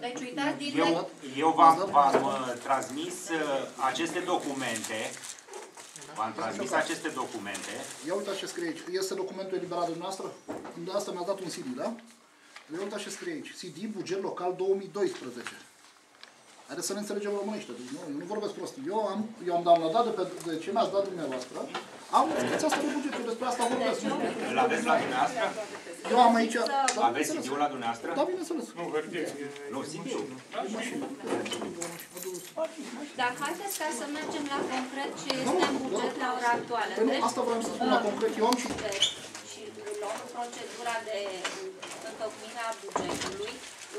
Deci uitați din Eu, eu v-am, v-am uh, transmis uh, aceste documente, v-am transmis aceste documente, Ia uitați ce scrie aici. Este documentul eliberat de dumneavoastră? De asta mi-a dat un CD, da? Ia uitați ce scrie aici. CD, buget local 2012. Haideți să ne înțelegem românește. Deci nu, eu nu vorbesc prostii. Eu am, eu am downloadat de, pe, de ce mi-ați dat dumneavoastră. Am scrieți asta de buget. Eu despre asta vorbesc. Nu? îl aveți la dumneavoastră? Eu am aici... Da, Aveți bineînțeles. CD-ul la dumneavoastră? Da, bineînțeles. Nu, hârtie. Nu, CD-ul. Dar haideți ca să mergem la concret ce este în buget la ora actuală. Păi nu, Deci, asta vreau să spun la concret. Eu am și... Deci, și luăm procedura de întocmire a bugetului.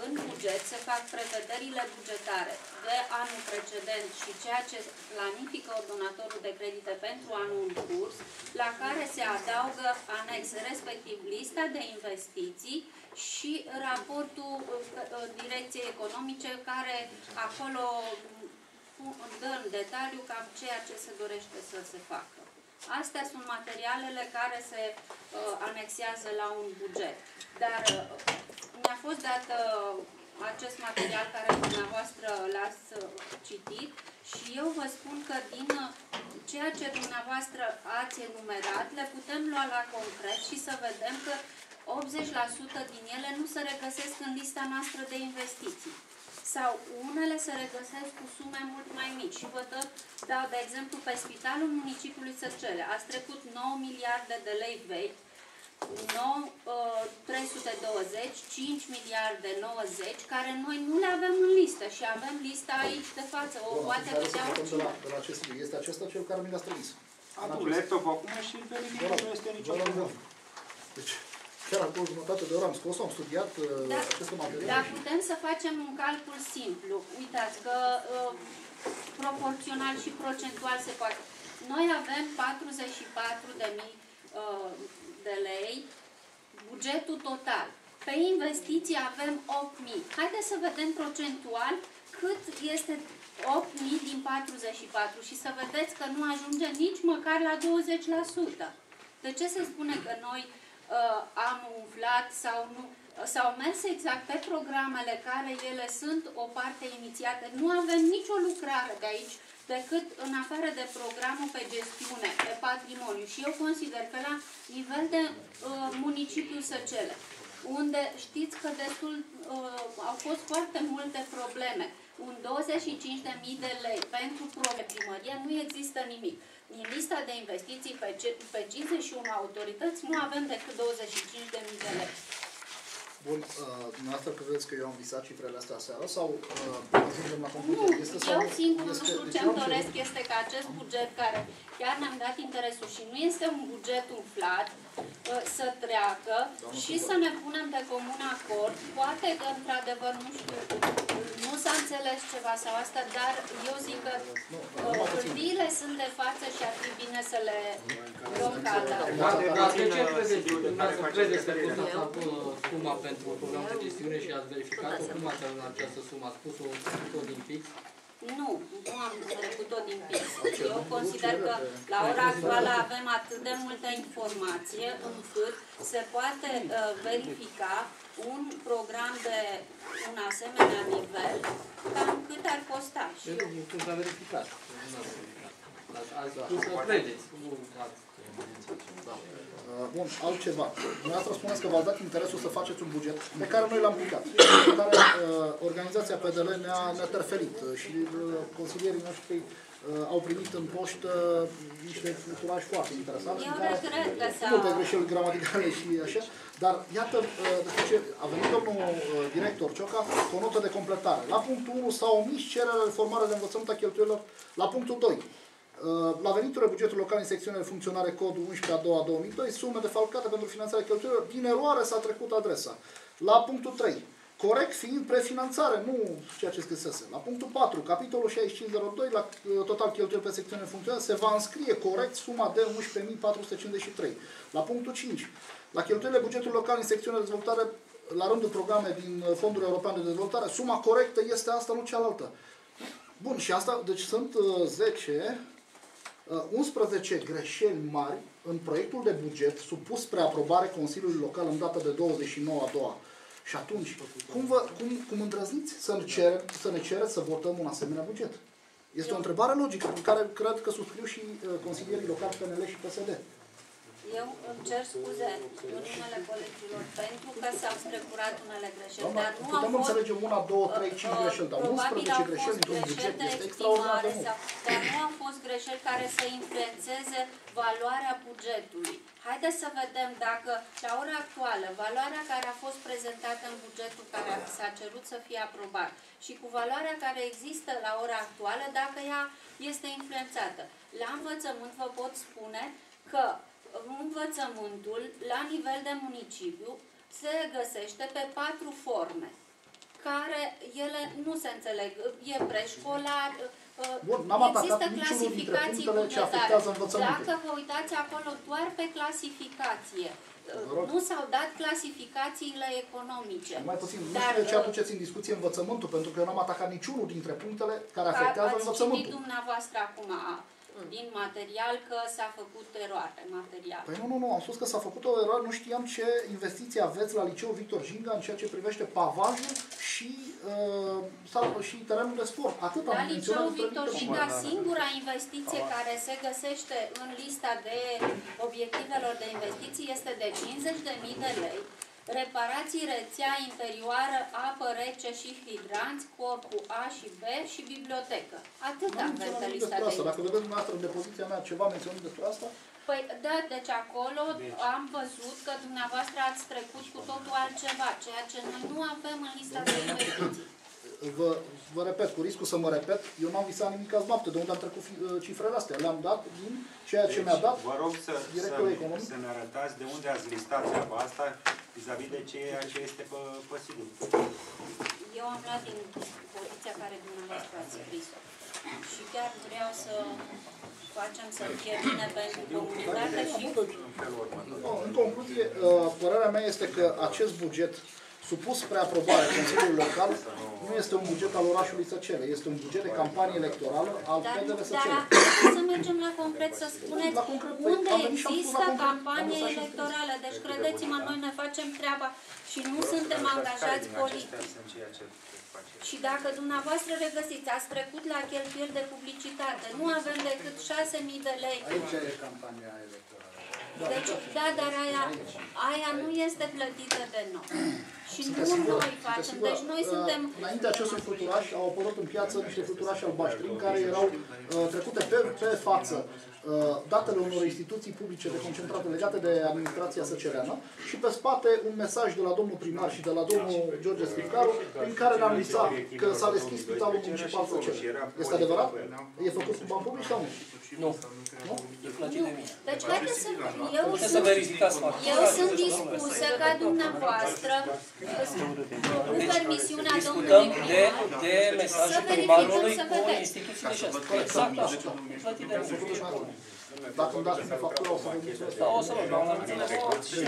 În buget se fac prevederile bugetare de anul precedent și ceea ce planifică ordonatorul de credite pentru anul în curs, la care se adaugă anex, respectiv lista de investiții și raportul uh, uh, direcției economice, care acolo uh, dă în detaliu cam ceea ce se dorește să se facă. Astea sunt materialele care se uh, anexează la un buget. Dar uh, mi-a fost dat uh, acest material care dumneavoastră l-ați uh, citit și eu vă spun că din uh, ceea ce dumneavoastră ați enumerat, le putem lua la concret și să vedem că 80% din ele nu se regăsesc în lista noastră de investiții sau unele se regăsesc cu sume mult mai mici. Și vă dau, dau de exemplu, pe Spitalul Municipiului Sărcele. Ați trecut 9 miliarde de lei vechi, 9, uh, 320, 5 miliarde 90, care noi nu le avem în listă și avem lista aici de față, o Bun, poate hai să vedea facem de la, oricine. de la acest CD. Este acesta cel care mi l-a trimis. Adu laptop acum și verifică că nu este nicio Vă rog, problemă. Deci, chiar acolo jumătate de oră am scos, am studiat uh, Da. aceste materiale. Dar putem să facem un calcul simplu. Uitați că uh, proporțional și procentual se poate. Noi avem 44 de mii uh, de lei, bugetul total. Pe investiții avem 8.000. Haideți să vedem procentual cât este 8.000 din 44 și să vedeți că nu ajunge nici măcar la 20%. De ce se spune că noi uh, am umflat sau nu? S-au mers exact pe programele care ele sunt o parte inițiată. Nu avem nicio lucrare de aici decât în afară de programul pe gestiune, pe patrimoniu. Și eu consider că la nivel de uh, municipiu Săcele, unde știți că destul uh, au fost foarte multe probleme, un 25.000 de lei pentru primărie nu există nimic. Din lista de investiții pe, ce- pe 51 autorități nu avem decât 25.000 de lei. Bun, uh, dumneavoastră credeți că eu am visat cifrele astea seara sau uh, ajungem la Nu, concluzie? Este sau eu nu? singurul Este- lucru deci ce eu îmi am doresc cerut- este ca acest buget care chiar ne-am dat interesul și nu este un buget umflat, uh, să treacă și să ne punem de comun acord. Poate că, într-adevăr, nu știu, nu s-a înțeles ceva sau asta, dar eu zic că uh, hârtiile sunt de față și ar fi bine să le luăm ca atare. Dar Poate dar de puțin, ce uh, credeți, CD-ul de care dumneavoastră faceți credeți că referire? tot asta uh, suma pentru program de gestiune și ați verificat-o? Cum ați ajuns la această sumă? Ați pus-o tot din fix? Nu, nu am trecut-o din pix. Eu consider că la ora actuală avem atât de multă informație încât se poate uh, verifica un program de un asemenea nivel cam cât ar costa. Și Eu ați verificat. Ați- Ați spus că credeți. Nu ați Uh, Bun, altceva. Dumneavoastră spuneți că v-ați dat interesul să faceți un buget pe care noi l-am plicat. Pe care uh, organizația PDL ne-a, ne-a terfelit uh, și uh, consilierii noștri uh, au primit în poștă niște fluturaj foarte interesanți. Eu în care regret că s-a- Multe greșeli gramaticale și așa. Dar iată, uh, despre ce a venit domnul uh, director Cioca cu o notă de completare. La punctul 1 s-a omis cererea de formare de învățământ a cheltuielor. La punctul 2 Uh, La veniturile bugetului local în secțiunea de funcționare codul 11 a 2 a 2002, sume defalcate pentru finanțarea cheltuielor, din eroare s-a trecut adresa. La punctul 3, corect fiind prefinanțare, nu ceea ce scrisese. La punctul 4, capitolul 6502, la uh, total cheltuieli pe secțiune de funcționare, se va înscrie corect suma de 11.453. La punctul 5, la cheltuielile bugetului local în secțiunea de dezvoltare, la rândul programe din uh, Fondul European de Dezvoltare, suma corectă este asta, nu cealaltă. Bun, și asta, deci sunt uh, 10, uh, 11 greșeli mari în proiectul de buget supus spre aprobare Consiliului Local în data de 29 a doua. Și atunci, cum, vă, cum, cum îndrăzniți să ne, cere, să ne cereți să votăm un asemenea buget? Este o întrebare logică, cu care cred că subscriu și uh, consilierii locali PNL și PSD. Eu îmi cer scuze în numele colegilor pentru că s-au strecurat unele greșeli, Doamna, dar nu au putem fost... înțelege una, două, trei, cinci uh, greșeli, dar probabil 11 au greșeli fost într-un buget greșeli de este extraordinar de exprimare mult. sau- Dar nu au fost greșeli care să influențeze valoarea bugetului. Haideți să vedem dacă, la ora actuală, valoarea care a fost prezentată în bugetul care s-a cerut să fie aprobat și cu valoarea care există la ora actuală, dacă ea este influențată. La învățământ vă pot spune că învățământul, la nivel de municipiu, se găsește pe patru forme care ele nu se înțeleg. E preșcolar, Bun, n-am atacat există niciunul dintre clasificații punctele ce bugetare. afectează învățământul. Dacă vă uitați acolo doar pe clasificație, Vă rog. nu s-au dat clasificațiile economice. Mai puțin, nu Dar, știu de ce uh, aduceți în discuție învățământul, pentru că eu n-am atacat niciunul dintre punctele care Ca afectează ați citit învățământul. dumneavoastră acum din material că s-a făcut eroare material. Păi nu, nu, nu, am spus că s-a făcut o eroare, nu știam ce investiții aveți la liceul Victor Jinga în ceea ce privește pavajul și, uh, sau, și terenul de sport. Atât La am menționat liceul despre Victor Jinga, singura investiție care se găsește în lista de obiectivelor de investiții este de 50.000 de lei, reparații rețea interioară, apă rece și hidranți, corpul A și B și bibliotecă. Atât Nu am avem menționat pe nimic lista despre de asta. Dacă vedeți dumneavoastră în depoziția mea ceva menționat despre asta, Păi da, deci acolo am văzut că dumneavoastră ați trecut cu totul altceva, ceea ce noi nu avem în lista de investiții. Vă, vă repet, cu riscul să mă repet, eu n-am visat nimic azi noapte, de unde am trecut fi- uh, cifrele astea. Le-am dat din ceea ce mi-a dat. Deci, Vă rog să, să, directorul economic. să ne arătați de unde ați listat treaba asta vis-a-vis de ceea ce este pe, pe sigur. Eu am luat din poziția care dumneavoastră ați scris-o. Și chiar vreau să facem să fie bine pentru comunitate și Nu, În concluzie, uh, părerea mea este că acest buget supus spre aprobare Consiliului Local nu este un buget al orașului Săcele, este un buget de campanie electorală al Dar, PDL dar Săcele. acum să mergem la concret, să spuneți La concret, păi, unde am venit și am spus există la concret, am campanie lăsat și electorală. Deci credeți-mă, noi ne facem treaba și nu suntem angajați politici. Sunt ceea ce face. Și dacă dumneavoastră regăsiți, ați trecut la cheltuieli de publicitate, nu avem decât 6.000 de lei. Aici e campania electorală. Deci, da, dar aia, aia nu este plătită de noi. Și nu Sunteți sigură? noi Sunteți facem. sigură? Deci noi Uh, suntem... Înainte acestui fluturaș au apărut în piață niște fluturași albaștri în care erau uh, trecute pe, pe față uh, datele unor instituții publice deconcentrate legate de administrația săcereană și pe spate un mesaj de la domnul primar și de la domnul George Scripcaru prin care ne anunța că s-a deschis spitalul municipal Săcele. Este adevărat? E făcut cu bani publici sau nu? Nu. E place de mine. Deci haideți să... Eu Puteți să sunt, verificați factura. eu sunt dispusă ca dumneavoastră, cu permisiunea Discutăm domnului de, primar, de mesajul Să verificăm, primarului să cu vedem. instituțiile și astea. Exact așa. E plătit de mine. Dacă îmi dați factura, o să vă mulțumesc. Da, o să vă dau la înțeles.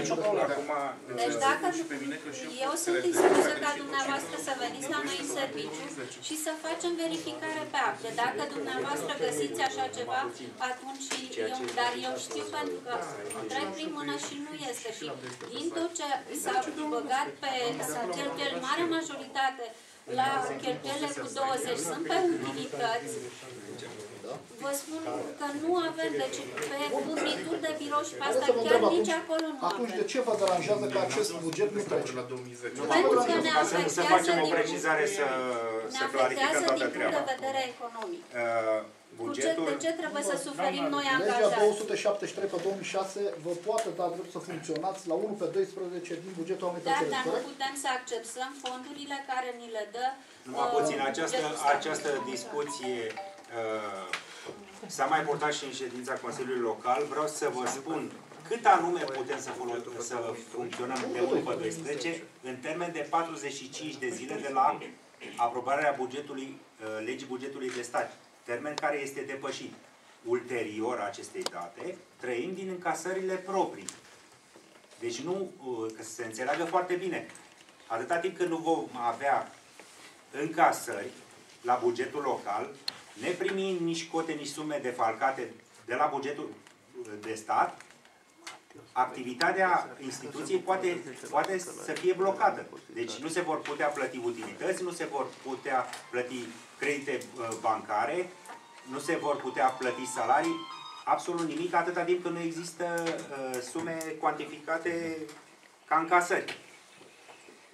Nicio problemă. Deci dacă eu sunt dispusă ca dumneavoastră să veniți la noi în serviciu și să facem verificare pe acte. Dacă dumneavoastră găsiți așa ceva, atunci eu, dar eu știu pentru că trec prin mână și nu este. Și din tot ce s-a băgat pe s-a cheltuieli, mare majoritate la cheltuielile cu 20 sunt pe utilități. Vă spun că nu avem, deci pe furnituri de birou și pe asta Vreau să vă chiar întreb nici atunci, acolo nu atunci de avem. ce vă deranjează că acest buget nu trece? Pentru că ne Ca să, să afectează facem o din, precizare, să, ne să clarificăm afectează toată din punct treaba. de vedere economic. Uh, Cu ce, bugetul, de ce trebuie să suferim noi Legea angajați? 273 pe 2006 vă poate da drept să funcționați la 1 pe 12 din bugetul anului Da, precedent, dar nu corect? putem să acceptăm fondurile care ni le dă numai uh, puțin, această, bugetul statului. această discuție uh, s-a mai purtat și în ședința Consiliului Local. Vreau să vă spun cât anume putem să, folo- să funcționăm de 1 pe 12 în termen de 45 de zile de la aprobarea bugetului, uh, legii bugetului de stat, termen care este depășit. Ulterior acestei date, trăim din încasările proprii. Deci nu, uh, că să se înțeleagă foarte bine, atâta timp când nu vom avea încasări la bugetul local, ne primim nici cote, nici sume defalcate de la bugetul de stat, activitatea instituției poate, poate să fie blocată. Deci nu se vor putea plăti utilități, nu se vor putea plăti credite uh, bancare, nu se vor putea plăti salarii, absolut nimic atâta timp când nu există uh, sume cuantificate ca încasări.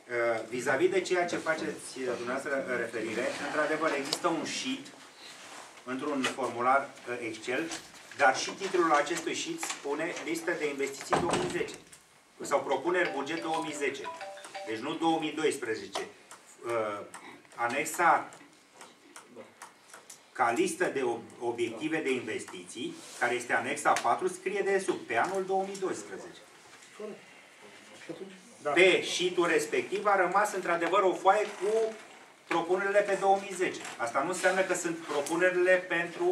Uh, Vis-a-vis de ceea ce faceți uh, dumneavoastră uh, referire, într-adevăr există un sheet într-un formular uh, Excel, dar și titlul acestui sheet spune listă de investiții 2010 sau propuneri buget 2010. Deci nu 2012. Uh, Anexa ca listă de ob- obiective de investiții, care este anexa 4, scrie de sub, pe anul 2012. Corect. Și atunci? Pe sheet-ul respectiv a rămas într-adevăr o foaie cu propunerile pe 2010. Asta nu înseamnă că sunt propunerile pentru,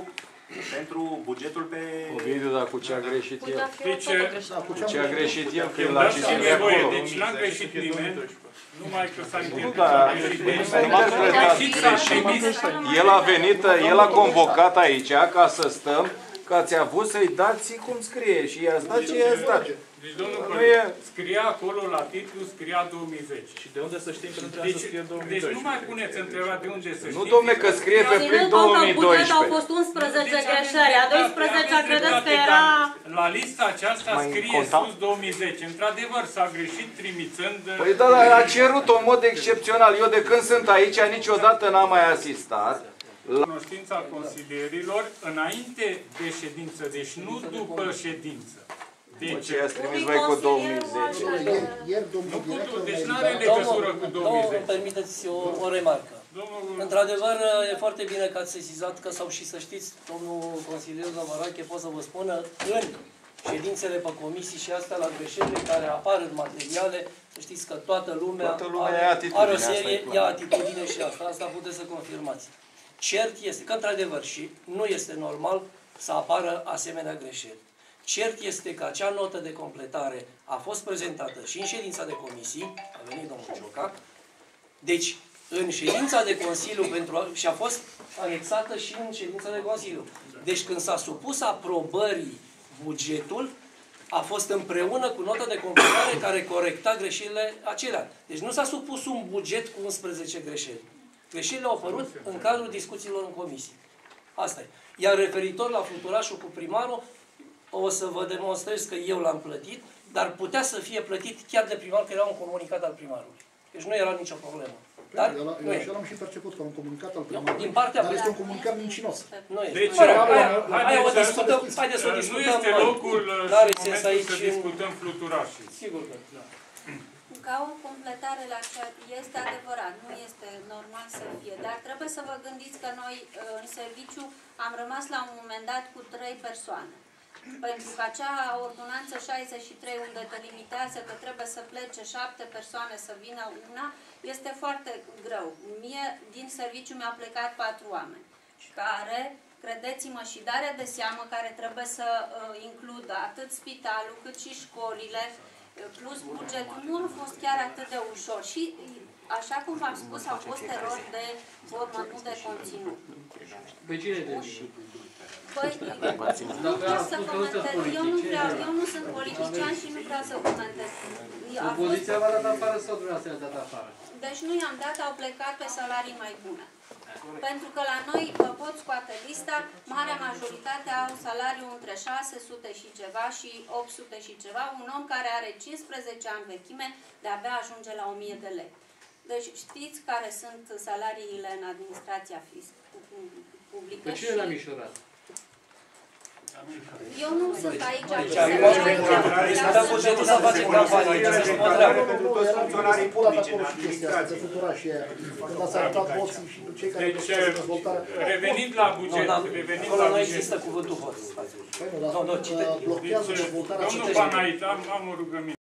pentru bugetul pe... Ovidiu, dar cu ce a greșit el? Deci, Da, cu Cu ce ce a am greșit el când când l-a dați citit de nevoie, acolo? deci n-a greșit nimeni, numai că s-a Nu, interpretat dar greșit. nu Deci, s-a interpretat și s-a greșit. trimis El a venit, el a convocat aici ca să stăm, că ați avut să-i dați cum scrie și i-ați dat ce i-ați dat. Deci, domnul Nu Părinte, e- scria acolo la titlu, scria 2010. Și de unde să știm că nu trebuie Deci, să fie deci 2012? nu mai puneți întrebarea de unde să Nu, știți. domne, că scrie pe Ținând plin cont că în buget au 2012. fost 11 Deci, greșeli, a aveți 12 dreptate, credeți că aveți era... dreptate, dar La lista aceasta Mai scrie conta? sus 2010. Într-adevăr, s-a greșit trimițând... Păi da, dar a cerut în mod excepțional. Eu de când sunt aici niciodată n-am mai asistat. cunoștința consilierilor înainte de ședință, deci nu după ședință. După Deci, ce i-ați trimis voi cu 2010. Ieri, ieri domnul nu director putu, deci mi-a nu are indicat- legătură cu Domnul, domnul, 2010. permiteți o, o remarcă. Domnul, Într-adevăr, e foarte bine că ați sesizat că, sau și să știți, domnul consilier Zavarache pot să vă spună în ședințele pe comisii și astea la greșelile care apar în materiale, să știți că toată lumea, Toată lumea are, ia atitudine, are o asta e serie, clar. ia atitudine și asta, asta puteți să confirmați. Cert este că, într-adevăr, și nu este normal să apară asemenea greșeli. Cert este că acea notă de completare a fost prezentată și în ședința de comisii, a venit domnul Cioca, deci, în ședința de Consiliu pentru, a- și a fost anexată și în ședința de Consiliu. Deci când s-a supus aprobării bugetul, a fost împreună cu nota de completare care corecta greșelile acelea. Deci nu s-a supus un buget cu 11 greșeli. Greșelile au apărut în cadrul discuțiilor în comisie. Asta e. Iar referitor la fluturașul cu primarul, o să vă demonstrez că eu l-am plătit, dar putea să fie plătit chiar de primar, că era un comunicat al primarului. Deci nu era nicio problemă. Dar Eu, nu eu e. așa l-am și perceput ca un comunicat al primarului, din partea dar este primarului. un comunicat mincinos. Nu e. Deci, Mă rog, aia, haideți aia o să- discutăm, haideți să o nu discutăm. este noi. locul uh, N-are și sens momentul aici să în- discutăm fluturașii. Sigur că, da. Ca o completare la ceea este adevărat, nu este normal să fie, dar trebuie să vă gândiți că noi uh, în serviciu am rămas la un moment dat cu trei persoane. Pentru că acea ordonanță 63 unde te limitează că trebuie să plece șapte persoane să vină una, este foarte greu. Mie din serviciu mi-a plecat patru oameni care, credeți-mă, și dare de seamă care trebuie să uh, includă atât spitalul cât și școlile, uh, plus bugetul, nu a fost chiar atât de ușor. Și, așa cum v-am spus, au fost erori de formă, nu de conținut. Pe cine deci? Păi, nu vreau să comentez, eu nu vreau, eu nu sunt politician și nu vreau să comentez. A fost, Opoziția v-a dat afară sau dumneavoastră i-a dat afară? deci nu i-am dat, au plecat pe salarii mai bune. Pentru că la noi vă pot scoate lista, marea majoritate au salariu între 600 și ceva și 800 și ceva. Un om care are 15 ani vechime de-abia ajunge la 1000 de lei. Deci știți care sunt salariile în administrația fisc- publică Pe cine și l-a mișorat? eu nu sunt aici. Deci, să acum, vreau discutăm să- bugetul să facem campanie, ce să mă treabă. pentru toți funcționarii publici în acolo și chestia asta, administrație. de futuraș și aia. Când ați arătat hoții și cei care Deci, duceți dezvoltarea. revenind la Nu, buget, dar revenind acolo la nu buget. există cuvântul hoț. Păi nu, dar Nu, nu, uh, cite- blochează Deci, dezvoltarea domnul acestei- Panait, am, am o rugăminte.